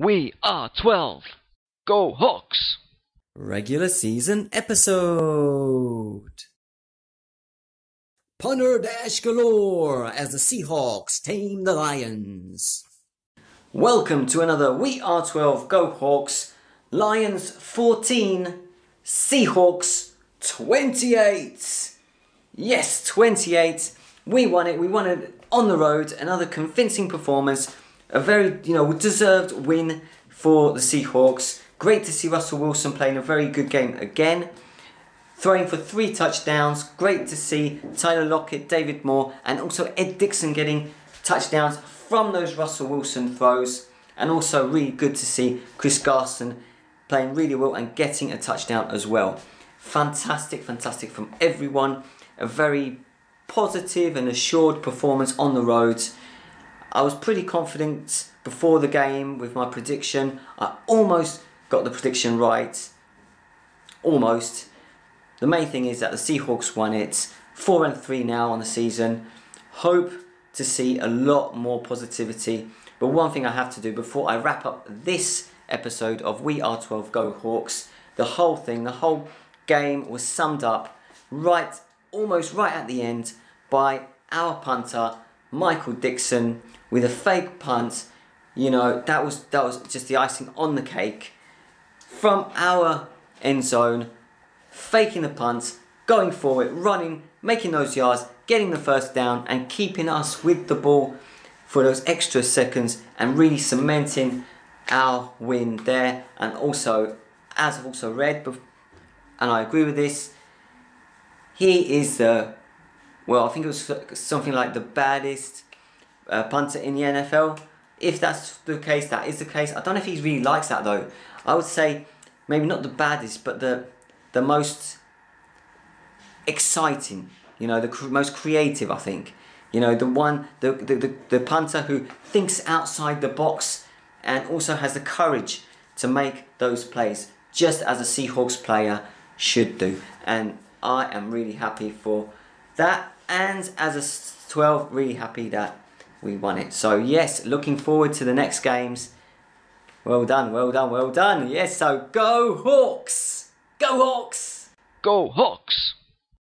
We are 12. Go Hawks! Regular season episode. Punter dash galore as the Seahawks tame the Lions. Welcome to another We Are 12 Go Hawks. Lions 14, Seahawks 28. Yes, 28. We won it. We won it on the road. Another convincing performance. A very, you know, deserved win for the Seahawks. Great to see Russell Wilson playing a very good game again. Throwing for three touchdowns. Great to see Tyler Lockett, David Moore, and also Ed Dickson getting touchdowns from those Russell Wilson throws. And also really good to see Chris Carson playing really well and getting a touchdown as well. Fantastic, fantastic from everyone. A very positive and assured performance on the road. I was pretty confident before the game with my prediction. I almost got the prediction right. Almost. The main thing is that the Seahawks won it. 4 and 3 now on the season. Hope to see a lot more positivity. But one thing I have to do before I wrap up this episode of We Are 12 Go Hawks, the whole thing, the whole game was summed up right, almost right at the end by our punter, Michael Dickson with a fake punt. You know, that was that was just the icing on the cake. From our end zone, faking the punt, going for it, running, making those yards, getting the first down, and keeping us with the ball for those extra seconds and really cementing our win there. And also, as I've also read, and I agree with this, he is the, well, I think it was something like the baddest uh, punter in the NFL. If that's the case, that is the case. I don't know if he really likes that though. I would say maybe not the baddest, but the the most exciting. You know, the cr- most creative. I think. You know, the one, the, the, the, the punter who thinks outside the box and also has the courage to make those plays, just as a Seahawks player should do. And I am really happy for that. And as a 12, really happy that we won it. So, yes, looking forward to the next games. Well done, well done, well done. Yes, so go Hawks! Go Hawks! Go Hawks!